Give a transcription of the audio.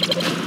you